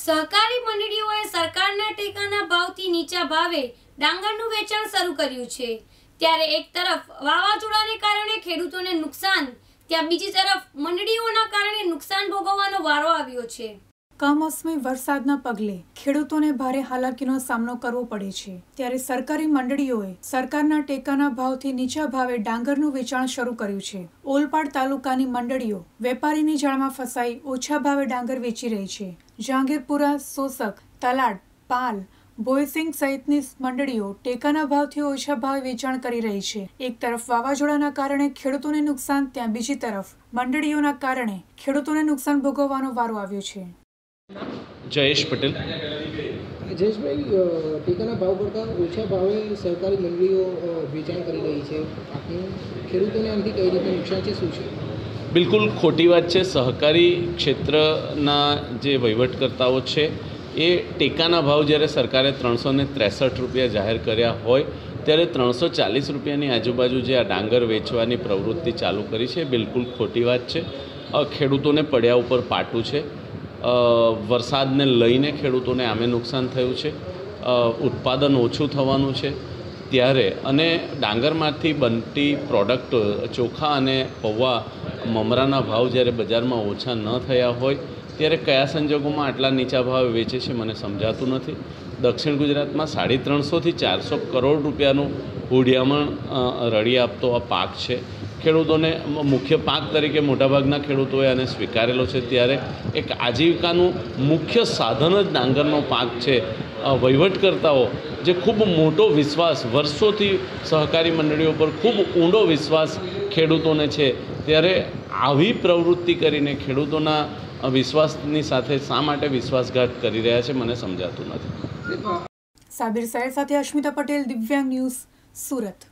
સહકારી મંડળીઓએ સરકારના ટેકાના ભાવથી નીચા ભાવે ડાંગરનું વેચાણ શરૂ કર્યું છે. ત્યારે એક તરફ વાવાઝોડાને કારણે ખેડૂતોને નુકસાન, ત્યાં બીજી તરફ મંડળીઓના કારણે નુકસાન ભોગવવાનો વારો આવ્યો છે. કમોસમી વરસાદના પગલે ખેડૂતોને ભારે હાલાકીનો સામનો કરવો પડે છે. ત્યારે સરકારી મંડળીઓએ સરકારના ટેકાના ભાવથી નીચા ભાવે ડાંગરનું વેચાણ શરૂ કર્યું છે. ઓલપાડ તાલુકાની મંડળીઓ વેપારીની જાળમાં ફસાઈ ઓછા ભાવે ડાંગર વેચી રહી છે. જહાંગીરપુરા સોસક તલાડ પાલ બોયસિંગ સહિતની મંડળીઓ ટેકાના ભાવથી ઓછા ભાવે વેચાણ કરી રહી છે. એક તરફ વાવાઝોડાના કારણે ખેડૂતોને નુકસાન, ત્યાં બીજી તરફ મંડળીઓના કારણે ખેડૂતોને નુકસાન ભોગવવાનો વારો આવ્યો છે. જયેશ પટેલ. જયેશભાઈ ટેકાના ભાવ કરતાં ઓછા ભાવે સરકારી મંડળીઓ વેચાણ કરી રહી છે. ખેડૂતોને આનાથી કઈ રીતે નુકસાન છે શું છે? બિલકુલ ખોટી વાત છે. સહકારી ક્ષેત્રના જે વહીવટકર્તાઓ છે એ ટેકાના ભાવ જ્યારે સરકારે ત્રણસો ને ત્રેસઠ રૂપિયા જાહેર કર્યા હોય ત્યારે ત્રણસો ચાલીસ રૂપિયાની આજુબાજુ જે આ ડાંગર વેચવાની પ્રવૃત્તિ ચાલુ કરી છે બિલકુલ ખોટી વાત છે. ખેડૂતોને પડ્યા ઉપર પાટું છે. વરસાદને લઈને ખેડૂતોને આમે નુકસાન થયું છે. ઉત્પાદન ઓછું થવાનું છે. ત્યારે અને ડાંગરમાંથી બનતી પ્રોડક્ટ, ચોખા અને પૌવા મમરાના ભાવ જ્યારે બજારમાં ઓછા ન થયા હોય, ત્યારે કયા સંજોગોમાં આટલા નીચા ભાવે વેચે છે મને સમજાતું નથી. દક્ષિણ ગુજરાતમાં સાડી ત્રણસોથી ચારસો કરોડ રૂપિયાનું હુડિયામણ રળી આપતો આ પાક છે. ખેડૂતોને મુખ્ય પાક તરીકે મોટાભાગના ખેડૂતોએ આને સ્વીકારેલો છે ત્યારે એક આજીવિકાનું મુખ્ય સાધન જ ડાંગરનો પાક છે. વહીવટકર્તાઓ જે ખૂબ મોટો વિશ્વાસ, વર્ષોથી સહકારી મંડળીઓ પર ખૂબ ઊંડો વિશ્વાસ ખેડૂતોને છે, ત્યારે આવી પ્રવૃત્તિ કરીને ખેડૂતોના વિશ્વાસની સાથે શા માટે વિશ્વાસઘાત કરી રહ્યા છે મને સમજાતું નથી. સાબિર સાહેબ સાથે અશ્મિતા પટેલ, દિવ્યાંગ ન્યૂઝ સુરત.